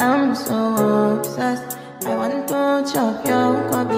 I'm so obsessed. I want to chop your copy.